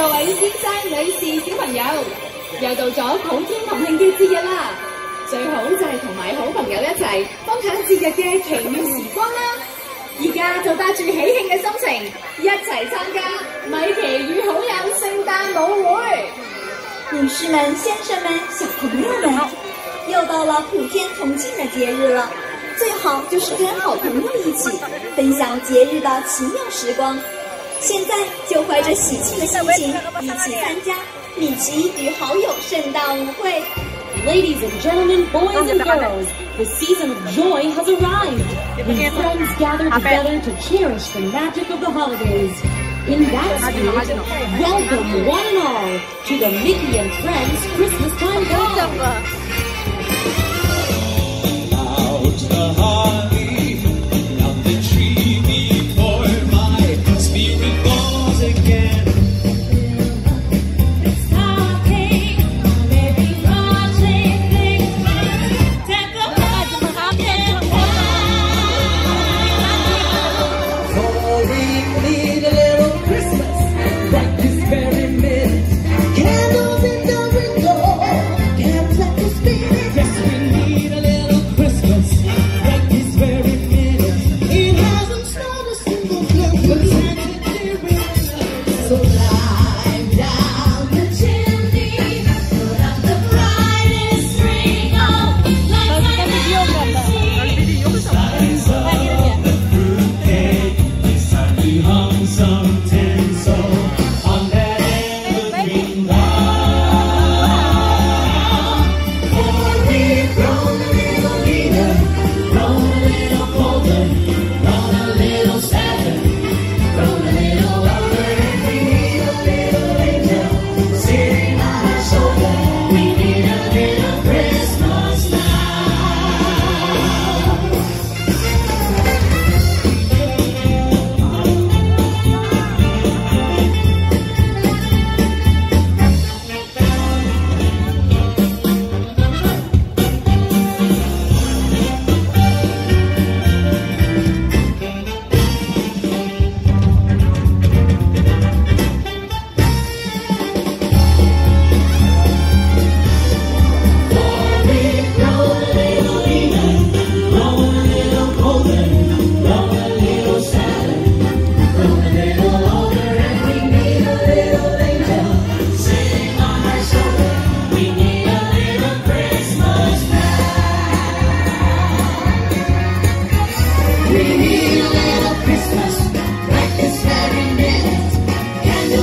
各位先生、女士、小朋友，又到咗普天同庆嘅节日啦！最好就系同埋好朋友一齐分享节日嘅奇妙时光啦！而家就带住喜庆嘅心情，一齐参加米奇与好友圣诞舞会。女士们、先生们、小朋友们，又到了普天同庆的节日了，最好就是跟好朋友一起分享节日的奇妙时光。现在就怀着喜庆的心情，一起参加米奇与好友圣诞舞会。Ladies and gentlemen, boys and girls, the season of joy has arrived. When friends gather together to cherish the magic of the holidays. In that spirit, welcome one and all to the Mickey and Friends Christmas Time Ball.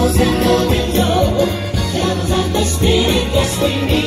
Estamos the lo del yo, ya nos.